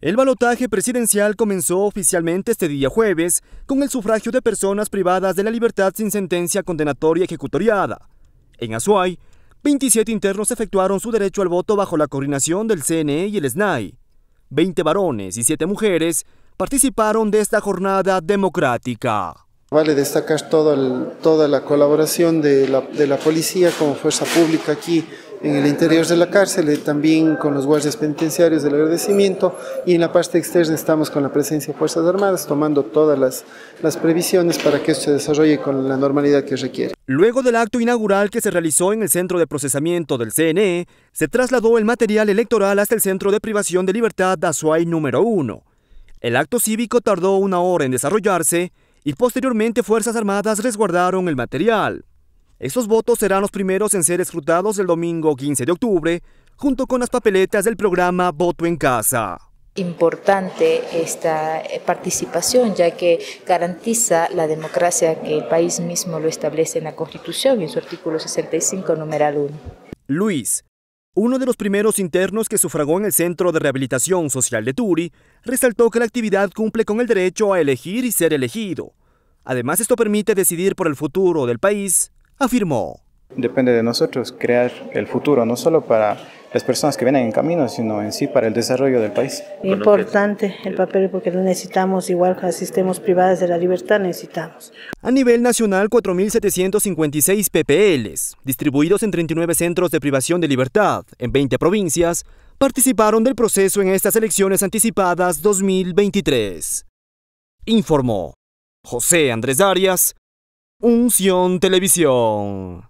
El balotaje presidencial comenzó oficialmente este día jueves con el sufragio de personas privadas de la libertad sin sentencia condenatoria ejecutoriada. En Azuay, 27 internos efectuaron su derecho al voto bajo la coordinación del CNE y el SNAI. 20 varones y 7 mujeres participaron de esta jornada democrática. Vale destacar toda la colaboración de la, de la policía como fuerza pública aquí en el interior de la cárcel, eh, también con los guardias penitenciarios del agradecimiento y en la parte externa estamos con la presencia de Fuerzas Armadas tomando todas las, las previsiones para que esto se desarrolle con la normalidad que requiere. Luego del acto inaugural que se realizó en el Centro de Procesamiento del CNE, se trasladó el material electoral hasta el Centro de Privación de Libertad Azuay número 1. El acto cívico tardó una hora en desarrollarse y posteriormente Fuerzas Armadas resguardaron el material. Estos votos serán los primeros en ser escrutados el domingo 15 de octubre, junto con las papeletas del programa Voto en Casa importante esta eh, participación, ya que garantiza la democracia que el país mismo lo establece en la Constitución, en su artículo 65, numeral 1. Luis, uno de los primeros internos que sufragó en el Centro de Rehabilitación Social de Turi, resaltó que la actividad cumple con el derecho a elegir y ser elegido. Además, esto permite decidir por el futuro del país afirmó. Depende de nosotros crear el futuro, no solo para las personas que vienen en camino, sino en sí para el desarrollo del país. Importante el papel porque lo necesitamos, igual que sistemas privados de la libertad necesitamos. A nivel nacional, 4.756 PPLs, distribuidos en 39 centros de privación de libertad en 20 provincias, participaron del proceso en estas elecciones anticipadas 2023. Informó José Andrés Arias, Unción Televisión.